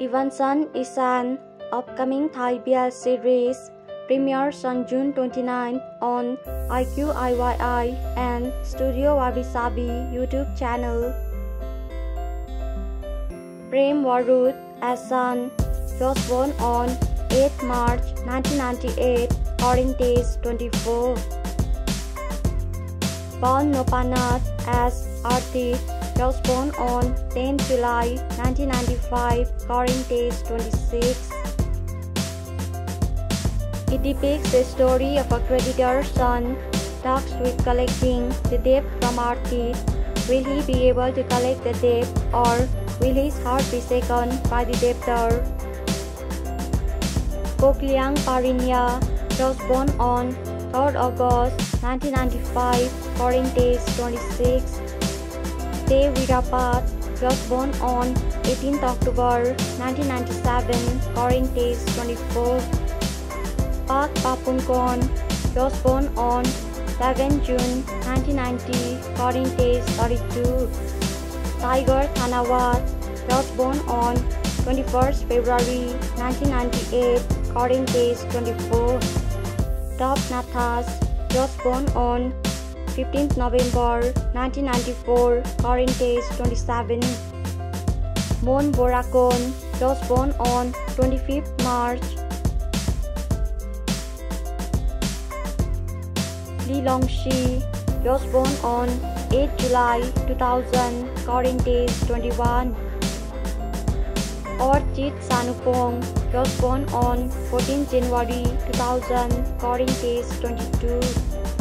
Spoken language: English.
Even Sun is an upcoming Thai BL series premieres on June 29 on IQIYI and Studio Wabi YouTube channel. Prem Warud Asan was born on 8 March 1998, Orange 24. Boun Nopanath as Arthit was born on 10 July 1995, current age 26. It depicts the story of a creditor's son tasked with collecting the debt from Arthit. Will he be able to collect the debt or will his heart be shaken by the debtor? Kokliang Parinya was born on 3rd August 1995, current age 26. Dev Virapat was born on 18th October 1997, current age 24. Park Papungkon was born on 11 June 1990, current age 32. Tiger Thanawat was born on 21st February 1998, current age 24. Top Nathas was born on 15th November 1994, current age 27. Mon Borakon was born on 25th March. Lee Longshi was born on 8 July 2000, current age 21. Orchid Sanupong was born on 14 January 2000, current age 22.